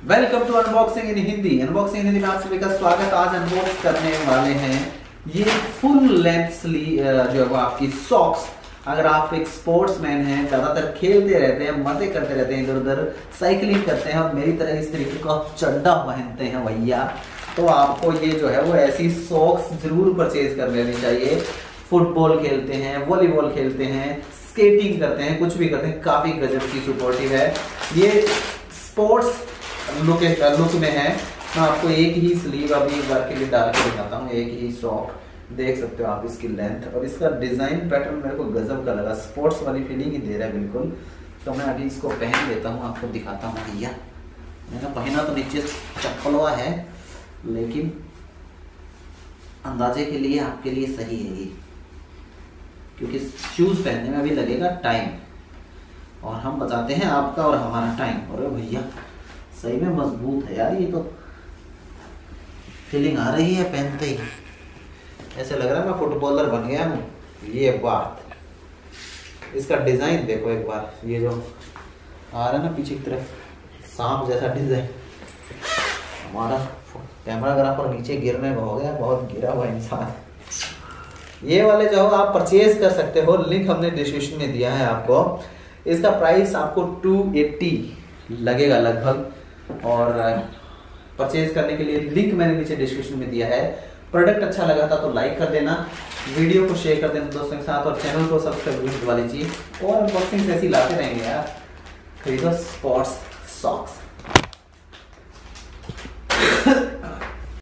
Welcome to unboxing in Hindi unboxing Hindi में आप सभी का स्वागत। आज अनबॉक्स करने वाले हैं। ये फुल लेंथ स्ली जो है वो आपकी सॉक्स अगर आप एक स्पोर्ट्समैन हैं, ज़्यादातर खेलते रहते हैं, मज़े करते रहते हैं इधर उधर साइकिलिंग करते हैं और मेरी तरह इस तरीके का चड्डा पहनते हैं भैया तो आपको ये जो है वो ऐसी सॉक्स ज़रूर परचेज कर लेनी चाहिए। फुटबॉल खेलते हैं वॉलीबॉल खेलते हैं स्केटिंग करते हैं, कुछ भी करते हैं, काफ़ी गजब की सपोर्टिव है। ये स्पोर्ट्स लुक लुक में है। मैं आपको एक ही स्लीव अभी एक बार के लिए डाल के दिखाता हूँ, एक ही स्टॉक देख सकते हो आप इसकी लेंथ और इसका डिज़ाइन पैटर्न मेरे को गजब का लगा। स्पोर्ट्स वाली फीलिंग ही दे रहा है बिल्कुल। तो मैं अभी इसको पहन लेता हूँ, आपको दिखाता हूँ। भैया, मैंने पहना तो नीचे चप्पलवा है, लेकिन अंदाजे के लिए आपके लिए सही है ये। क्योंकि शूज़ पहनने में अभी लगेगा टाइम और हम बचाते हैं आपका और हमारा टाइम और भैया सही में मज़बूत है यार ये तो। फीलिंग आ रही है पहनते ही। ऐसे लग रहा है मैं फुटबॉलर बन गया हूँ। ये बात। इसका डिज़ाइन देखो एक बार। ये जो आ रहा है ना पीछे की तरफ़, सांप जैसा डिज़ाइन हमारा कैमराग्राफर नीचे गिरने में हो गया, बहुत गिरा हुआ इंसान। ये वाले जो आप परचेज कर सकते हो लिंक हमने डिस्क्रिप्शन में दिया है आपको। इसका प्राइस आपको 280 लगेगा लगभग। और परचेज करने के लिए लिंक मैंने नीचे डिस्क्रिप्शन में दिया है। प्रोडक्ट अच्छा लगा था तो लाइक कर देना। वीडियो को शेयर कर देना दोस्तों के साथ और चैनल को सब्सक्राइब करवा लीजिए और अनबॉक्सिंग ऐसी लाते रहेंगे यार। खरीदो स्पॉट्स सॉक्स